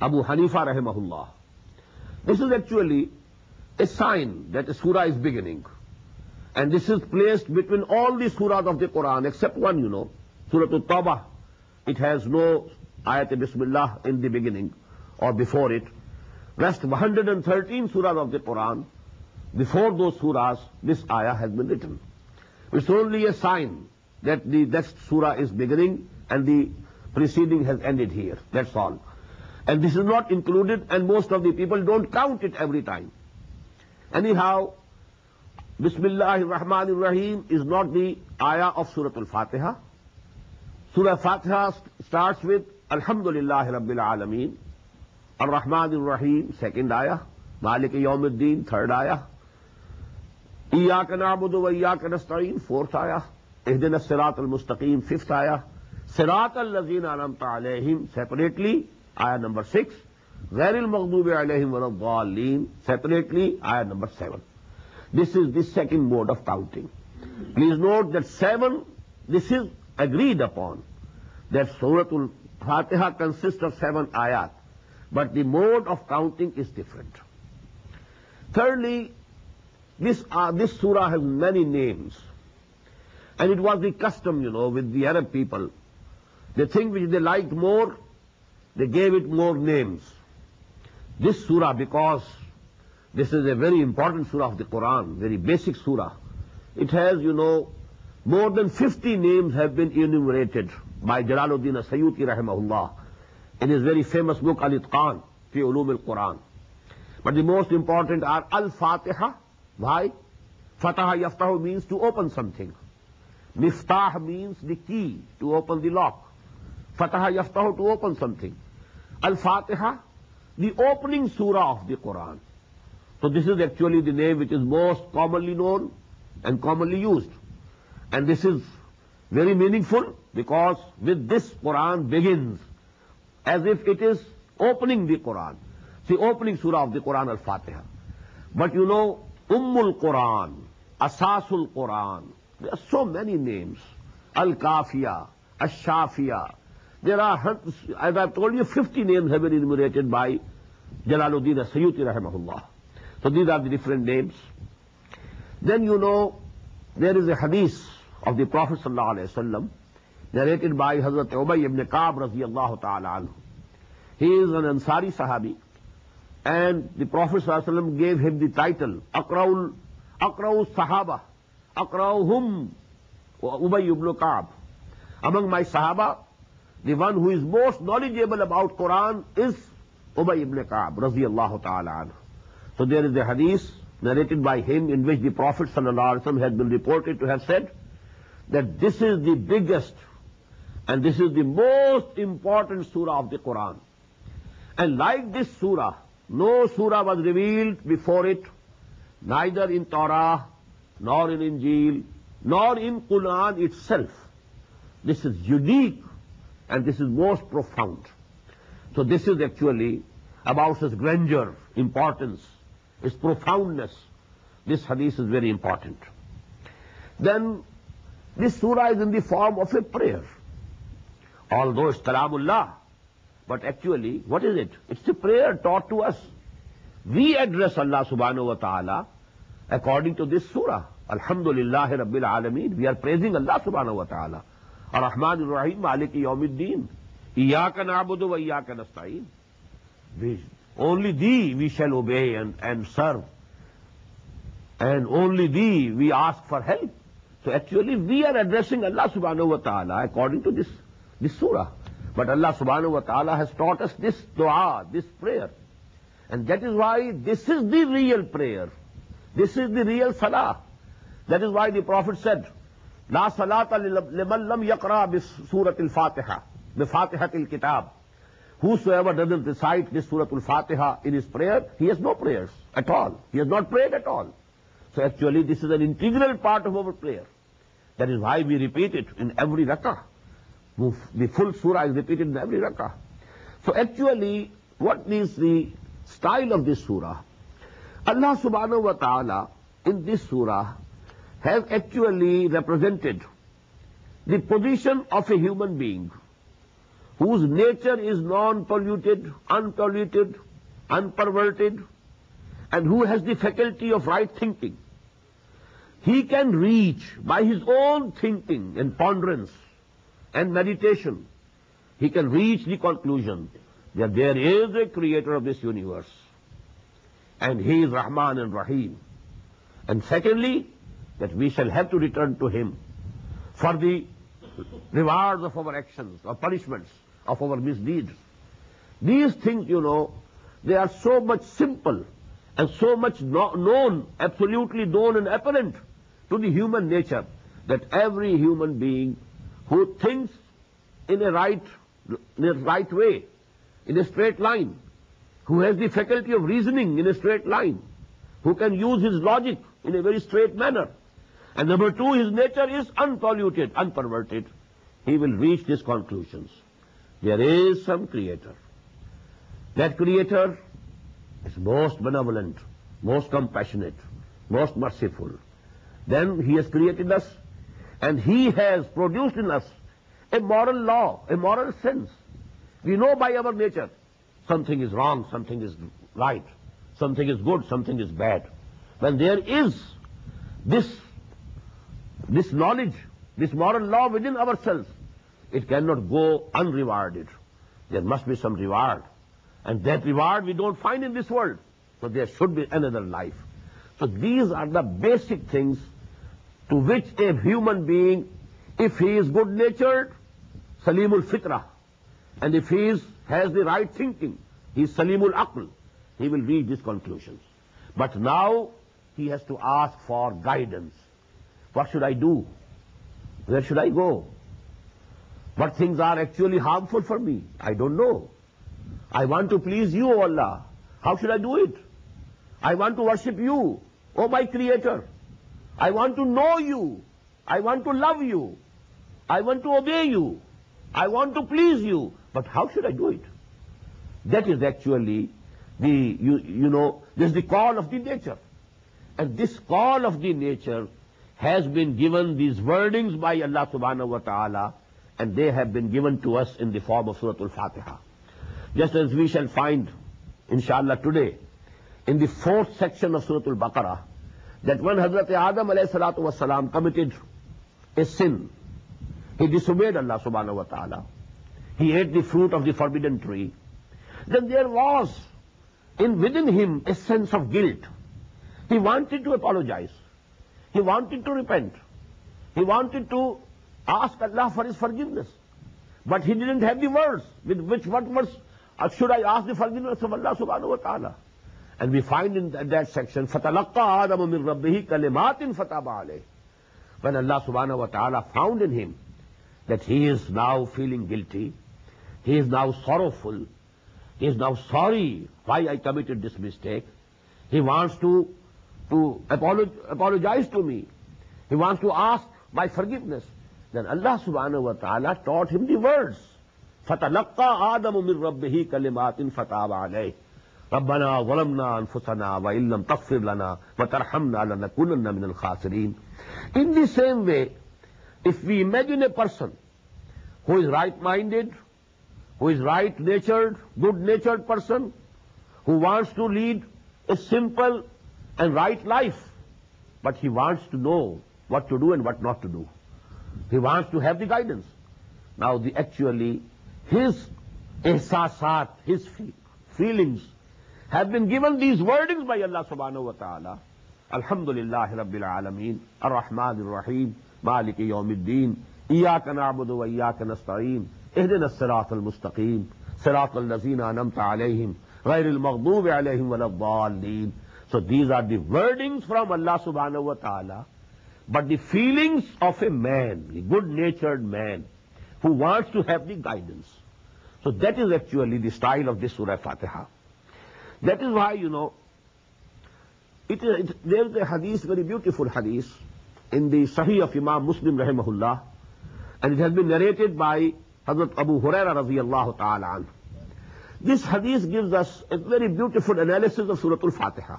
Speaker 2: Abu Hanifa rahimahullah. This is actually a sign that a surah is beginning. And this is placed between all the surahs of the Quran, except one, you know, Surah Al-Tawbah. It has no ayat Bismillah in the beginning or before it. Rest 113 surahs of the Quran, before those surahs, this ayah has been written. It's only a sign that the next surah is beginning and the preceding has ended here. That's all. And this is not included, and most of the people don't count it every time. Anyhow, Bismillahirrahmanirrahim is not the ayah of Surah Al-Fatiha. Surah Fatiha starts with Alhamdulillah Rabbil Alameen. Ar-Rahmanir-Rahim, second ayah. Malik Yawmuddin, third ayah. Iyaka na'budu wa iyaka nasta'in, fourth ayah. Ihdina Sirat al-Mustaqim, fifth ayah. Sirat al-Lazina anamta alayhim, separately, ayah number six. Ghairil maghdubi alayhim wa separately, ayah number seven. This is the second mode of counting. Please note that seven, this is agreed upon, that Surah Al-Fatiha consists of seven ayat, but the mode of counting is different. Thirdly, this, uh, this surah has many names. And it was the custom, you know, with the Arab people. The thing which they liked more, they gave it more names. This surah, because This is a very important surah of the Quran, very basic surah. It has, you know, more than 50 names have been enumerated by Jalaluddin Sayyuti rahimahullah in his very famous book Al-Itqan fi Ulum al-Quran. But the most important are Al-Fatiha. Why? Fataha Yaftahu means to open something. Miftah means the key to open the lock. Fataha Yaftahu to open something. Al-Fatiha, the opening surah of the Quran. So this is actually the name which is most commonly known and commonly used. And this is very meaningful because with this Quran begins as if it is opening the Quran. The opening surah of the Quran, Al-Fatiha. But you know, Ummul Quran, Asasul Quran, there are so many names. Al-Kafiya, Ash-Shafiya. There are, as I've told you, 50 names have been enumerated by Jalaluddin Sayyuti rahimahullah. So these are the different names. Then you know, there is a hadith of the Prophet wasallam narrated by Hazrat Ubay ibn Ka'b radiyallahu ta'ala anhu. He is an Ansari Sahabi and the Prophet wasallam gave him the title Akraul, Akraul Sahaba, Akrauhum Ubay ibn Ka'b. Among my Sahaba, the one who is most knowledgeable about Quran is Ubay ibn Ka'b radiyallahu ta'ala anhu. So there is a hadith narrated by him in which the Prophet ﷺ has been reported to have said that this is the biggest and this is the most important surah of the Quran. And like this surah, no surah was revealed before it, neither in Torah, nor in Injil, nor in Quran itself. This is unique and this is most profound. So this is actually about its grandeur, importance, its profoundness. This hadith is very important. Then this surah is in the form of a prayer. Although it's Kalamullah, but actually, what is it? It's a prayer taught to us. We address Allah subhanahu wa ta'ala according to this surah. Alhamdulillah Rabbil Alameen. We are praising Allah subhanahu wa ta'ala. Ar-Rahman Ar-Rahim Maliki Yawmiddin. Iyaka na'budu wa iyaka nasta'in. Only thee we shall obey and, and serve. And only thee we ask for help. So actually we are addressing Allah subhanahu wa ta'ala according to this, this surah. But Allah subhanahu wa ta'ala has taught us this dua, this prayer. And that is why this is the real prayer. This is the real salah. That is why the Prophet said, La salata liman lam yaqra bi suratil fatiha, bi fatiha til kitab. Whosoever doesn't recite this Surah Al-Fatiha in his prayer, he has no prayers at all. He has not prayed at all. So actually this is an integral part of our prayer. That is why we repeat it in every rakah. The full surah is repeated in every rakah. So actually, what is the style of this surah? Allah subhanahu wa ta'ala in this surah has actually represented the position of a human being whose nature is non-polluted, unpolluted, unperverted, and who has the faculty of right thinking. He can reach by his own thinking and ponderance and meditation, he can reach the conclusion that there is a creator of this universe. And he is Rahman and Rahim. And secondly, that we shall have to return to him for the rewards of our actions or punishments of our misdeeds. These things, you know, they are so much simple and so much known, absolutely known and apparent to the human nature that every human being who thinks in a right, in a right way, in a straight line, who has the faculty of reasoning in a straight line, who can use his logic in a very straight manner. And number two, his nature is unpolluted, unperverted. He will reach these conclusions. There is some creator. That creator is most benevolent, most compassionate, most merciful. Then he has created us and he has produced in us a moral law, a moral sense. We know by our nature something is wrong, something is right, something is good, something is bad. When there is this, this knowledge, this moral law within ourselves, it cannot go unrewarded. There must be some reward. And that reward we don't find in this world. So there should be another life. So these are the basic things to which a human being, if he is good-natured, Salimul Fitrah, and if he is, has the right thinking, he is Salimul Aql, he will reach these conclusions. But now he has to ask for guidance. What should I do? Where should I go? What things are actually harmful for me? I don't know. I want to please you, O Allah. How should I do it? I want to worship you, O my Creator. I want to know you. I want to love you. I want to obey you. I want to please you. But how should I do it? That is actually the, you, you know, this is the call of the nature. And this call of the nature has been given these wordings by Allah subhanahu wa ta'ala and they have been given to us in the form of Surah Al-Fatiha. Just as we shall find, inshallah, today, in the fourth section of Surah Al-Baqarah, that when Hazrat Adam wasalam committed a sin, he disobeyed Allah subhanahu wa ta'ala, he ate the fruit of the forbidden tree, then there was in within him a sense of guilt. He wanted to apologize. He wanted to repent. He wanted to ask Allah for his forgiveness. But he didn't have the words. With which what words uh, should I ask the forgiveness of Allah subhanahu wa ta'ala? And we find in that, that section, فَتَلَقَّى آدَمُ مِنْ رَبِّهِ كَلِمَاتٍ فَتَابَ عَلَيْهِ When Allah subhanahu wa ta'ala found in him that he is now feeling guilty, he is now sorrowful, he is now sorry why I committed this mistake, he wants to, to apologize to me, he wants to ask my forgiveness. Then Allah subhanahu wa ta'ala taught him the words. فَتَلَقَّى آدَمُ مِنْ رَبِّهِ كَلِمَاتٍ فَتَابَ عَلَيْهِ ربنا ظلمنا أنفسنا وإن لم تغفر لنا وترحمنا لنكونن من الخاسرين In the same way, if we imagine a person who is right-minded, who is right-natured, good-natured person, who wants to lead a simple and right life, but he wants to know what to do and what not to do. He wants to have the guidance. Now, the, actually, his ihsasat, his feelings have been given these wordings by Allah subhanahu wa ta'ala. Alhamdulillah Rabbil Alameen, Ar-Rahman Ar-Rahim, Malik Yawmiddin, Iyaka na'budu wa Iyaka nasta'in, Ihdina Sirat al-Mustaqim, Sirat al-Lazina anamta alayhim, Ghayri al-Maghdub alayhim wa al-Dhalin. So these are the wordings from Allah subhanahu wa ta'ala but the feelings of a man, a good-natured man, who wants to have the guidance. So that is actually the style of this Surah Fatiha. That is why, you know, it, it, there is a hadith, very beautiful hadith, in the Sahih of Imam Muslim rahimahullah, and it has been narrated by Hazrat Abu Huraira radiallahu ta'ala This hadith gives us a very beautiful analysis of Surah Al-Fatiha.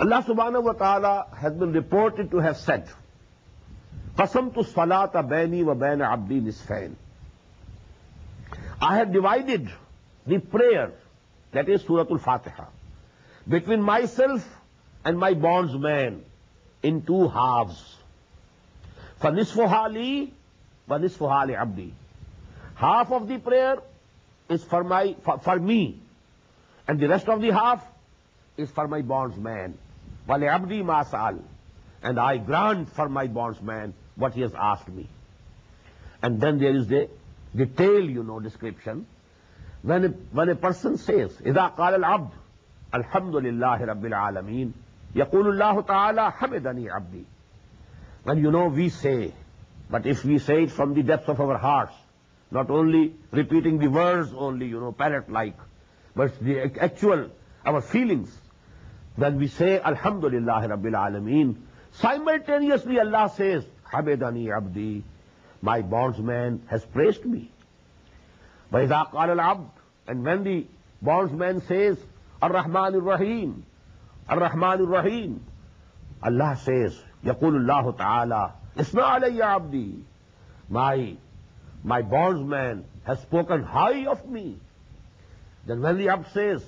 Speaker 2: Allah subhanahu wa ta'ala has been reported to have said, قَسَمْتُ الصَّلَاةَ بَيْنِي وَبَيْنَ عَبْدِي نِصْفَيْنِ I have divided the prayer, that is Surah Al-Fatiha, between myself and my bondsman in two halves. فَنِصْفُهَا لِي وَنِصْفُهَا لِعَبْدِي Half of the prayer is for, my, for, for me, and the rest of the half is for my bondsman. وَلِعَبْدِي مَا سَأَلْ And I grant for my bondsman what he has asked me. And then there is the detailed, you know, description. When a, when a person says, إِذَا قَالَ الْعَبْدُ الْحَمْدُ لِلَّهِ رَبِّ الْعَالَمِينَ يَقُولُ اللَّهُ تَعَالَى حَمِدَنِي عَبْدِي And you know, we say, but if we say it from the depths of our hearts, not only repeating the words only, you know, parrot-like, but the actual, our feelings, when we say Alhamdulillah Rabbil Alameen, simultaneously Allah says, Habedani Abdi, my bondsman has praised me. وَإِذَا قَالَ الْعَبْدُ And when the bondsman says, Ar-Rahman Ar-Rahim, Ar-Rahman Ar-Rahim, Allah says, يقول الله تعالى, Isna alayya abdi, my, my bondsman has spoken high of me. Then when the abd says,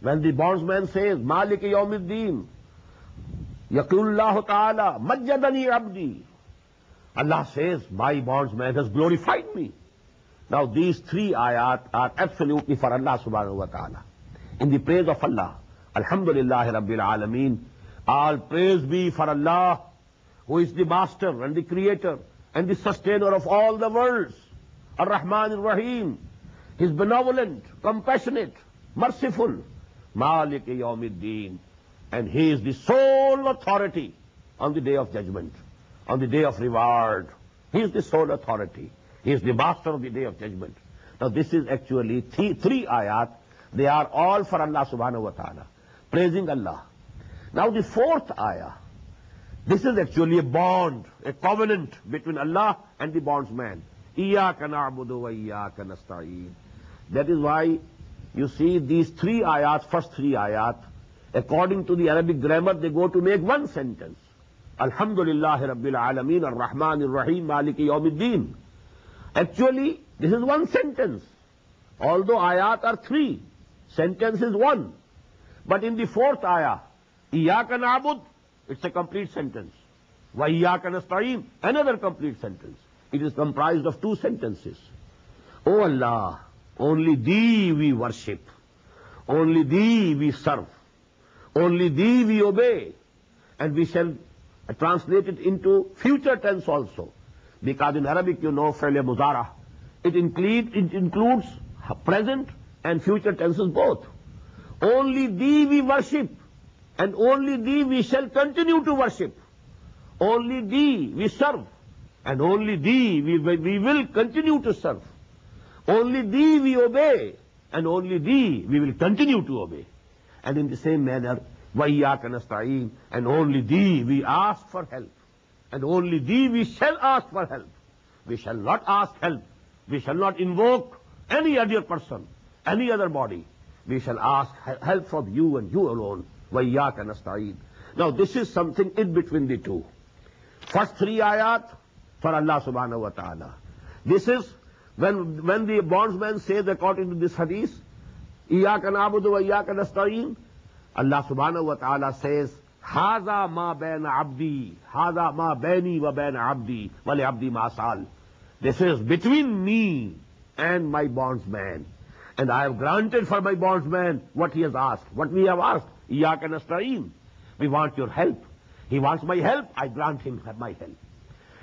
Speaker 2: when the bondsman says, Malik Yawmiddin, Yaqulullah Ta'ala, Majjadani Abdi, Allah says, my bondsman has glorified me. Now these three ayat are absolutely for Allah subhanahu wa ta'ala. in the praise of Allah. Alhamdulillah Rabbil Alameen. All praise be for Allah, who is the master and the creator and the sustainer of all the worlds. Ar-Rahman Ar-Rahim. He is benevolent, compassionate, merciful. Malik Yawmiddin. And he is the sole authority on the day of judgment, on the day of reward. He is the sole authority. He is the master of the day of judgment. Now this is actually three, three ayat. They are all for Allah subhanahu wa ta'ala. Praising Allah. Now the fourth ayah. This is actually a bond, a covenant between Allah and the bondsman. Iyaka na'budu wa iyaka nasta'een. That is why you see these three ayat, first three ayat, according to the Arabic grammar, they go to make one sentence. Alhamdulillah Rabbil Alameen Ar-Rahman Ar-Rahim Maliki Yawmiddin. Actually, this is one sentence. Although ayat are three, sentence is one. But in the fourth ayah, Iyaka na'bud, it's a complete sentence. Wa iyaka nasta'in, another complete sentence. It is comprised of two sentences. O Allah, only Thee we worship. Only Thee we serve. Only Thee we obey. And we shall translate it into future tense also. Because in Arabic, you know, fairly muzara. It, include, it includes present and future tenses both. Only Thee we worship. And only Thee we shall continue to worship. Only Thee we serve. And only Thee we, we will continue to serve. Only thee we obey, and only thee we will continue to obey. And in the same manner, وَإِيَّاكَ نَسْتَعِينَ And only thee we ask for help. And only thee we shall ask for help. We shall not ask help. We shall not invoke any other person, any other body. We shall ask help from you and you alone. وَإِيَّاكَ نَسْتَعِينَ Now this is something in between the two. First three ayat for Allah subhanahu wa ta'ala. This is when, when the bondsman says according to this hadith, إِيَّاكَ wa وَإِيَّاكَ نَسْتَعِينَ Allah subhanahu wa ta'ala says, Haza ma bain abdi, Haza ma مَا wa bain abdi, وَلِعَبْدِي abdi سَعَلْ This is between me and my bondsman. And I have granted for my bondsman what he has asked, what we have asked. إِيَّاكَ نَسْتَعِينَ We want your help. He wants my help, I grant him my help.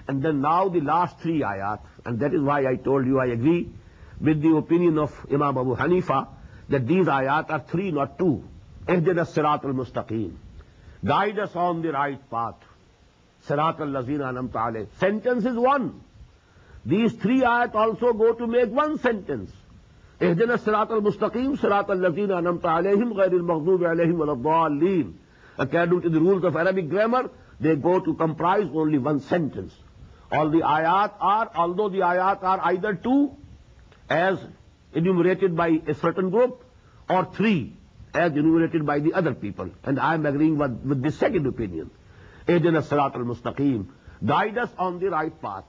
Speaker 2: And then now the last three ayat. And that is why I told you I agree with the opinion of Imam Abu Hanifa that these ayat are three, not two. Ihdina sirat al-mustaqim. Guide us on the right path. Sirat al-lazina anamta alayh. Sentence is one. These three ayat also go to make one sentence. Ihdina sirat al-mustaqim, sirat al-lazina anamta alayhim, ghair al-maghdub alayhim wal-adhalim. According to the rules of Arabic grammar, they go to comprise only one sentence. All the ayat are, although the ayat are either two, as enumerated by a certain group, or three, as enumerated by the other people. And I am agreeing with, with the second opinion. Aidina Sirat al-Mustaqim. Guide us on the right path.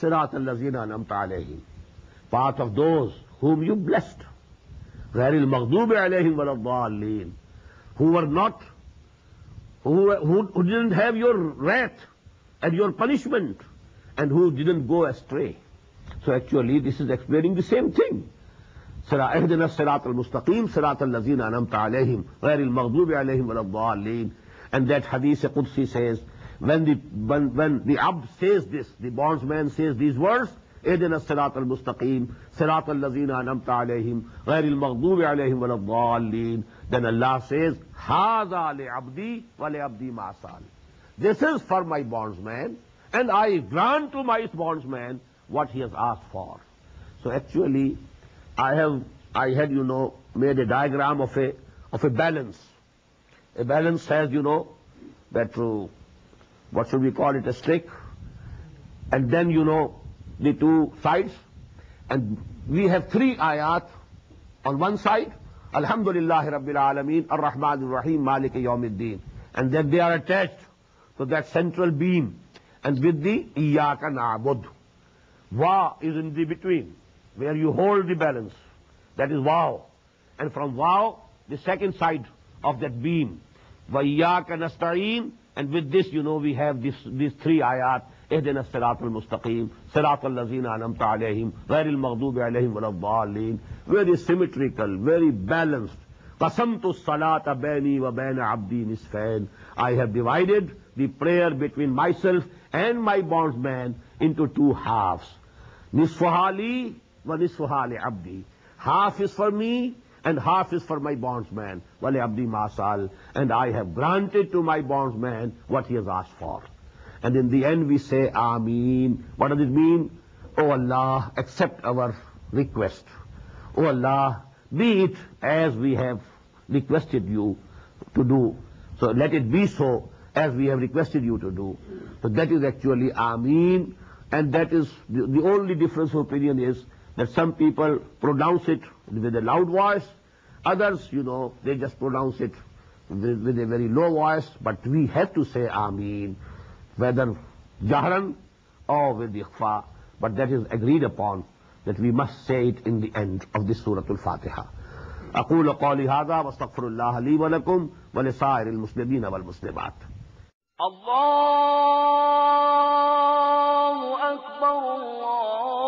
Speaker 2: Sirat al-Lazina anamta alayhim. Path of those whom you blessed. غير المغضوب عليهم ولا الضالين. Who were not, who, who, who didn't have your wrath and your punishment and who didn't go astray. So actually this is explaining the same thing. اهدنا الصراط المستقيم صراط الذين أنعمت عليهم غير المغضوب عليهم ولا الضالين and that hadith Qudsi says when the when, when the abd says this the bondsman says these words اهدنا الصراط المستقيم صراط الذين أنعمت عليهم غير المغضوب عليهم ولا الضالين then Allah says هذا لعبدي ولعبدي ما سال this is for my bondsman and I grant to my bondsman what he has asked for. So actually I have, I had, you know, made a diagram of a, of a balance. A balance has, you know, that, uh, what should we call it, a stick, and then, you know, the two sides, and we have three ayat on one side, Alhamdulillah Rabbil Alameen, Ar-Rahman Ar-Rahim, Malik Yawmiddin, and then they are attached to that central beam, and with the Iyaka na'bud. Wa is in the between, where you hold the balance. That is wow. And from wow, the second side of that beam. Wa Iyaka nasta'een. And with this, you know, we have this, these three ayat. اهدنا الصراط المستقيم صراط الذين أنعمت عليهم غير المغضوب عليهم ولا الضالين very symmetrical very balanced قسمت الصلاة بيني وبين عبدي isfan. I have divided the prayer between myself and my bondsman into two halves. Nisfahali wa nisfahali abdi. Half is for me and half is for my bondsman. Wale abdi masal. And I have granted to my bondsman what he has asked for. And in the end we say, Ameen. What does it mean? O oh Allah, accept our request. O oh Allah, be it as we have requested you to do. So let it be so as we have requested you to do. So that is actually Ameen. And that is, the, the only difference of opinion is that some people pronounce it with a loud voice. Others, you know, they just pronounce it with, with a very low voice. But we have to say Ameen, whether Jahran or with Ikhfa. But that is agreed upon that we must say it in the end of this Surah Al-Fatiha. أقول قولي هذا واستغفر الله لي ولكم ولسائر المسلمين والمسلمات
Speaker 1: الله أكبر الله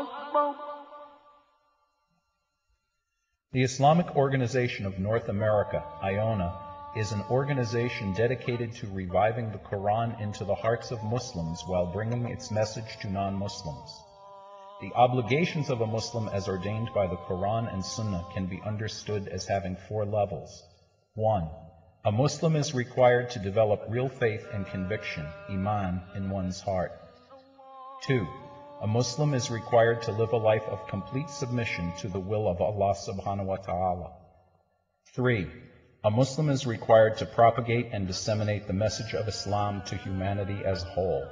Speaker 1: أكبر
Speaker 3: The Islamic Organization of North America, IONA, is an organization dedicated to reviving the Quran into the hearts of Muslims while bringing its message to non-Muslims. The obligations of a Muslim as ordained by the Quran and Sunnah can be understood as having four levels. 1. A Muslim is required to develop real faith and conviction, iman, in one's heart. 2. A Muslim is required to live a life of complete submission to the will of Allah subhanahu wa ta'ala. 3. A Muslim is required to propagate and disseminate the message of Islam to humanity as a whole.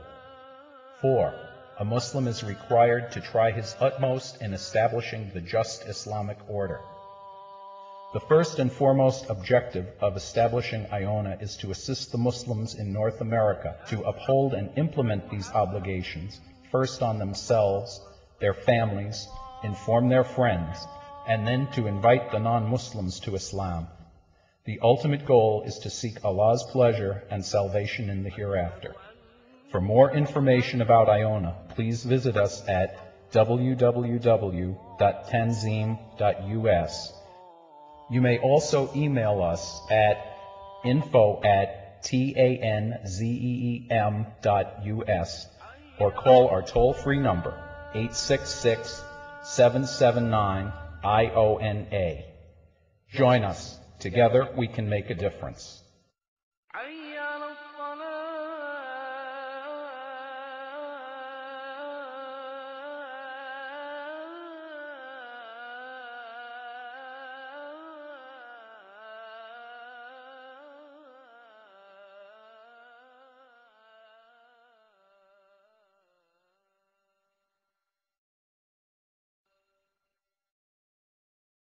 Speaker 3: 4. A Muslim is required to try his utmost in establishing the just Islamic order. The first and foremost objective of establishing IONA is to assist the Muslims in North America to uphold and implement these obligations, first on themselves, their families, inform their friends, and then to invite the non-Muslims to Islam. The ultimate goal is to seek Allah's pleasure and salvation in the hereafter. For more information about Iona, please visit us at www.tanzeem.us. You may also email us at info at t-a-n-z-e-e-m dot u-s or call our toll-free number 866-779-iona. Join us. Together we can make a difference.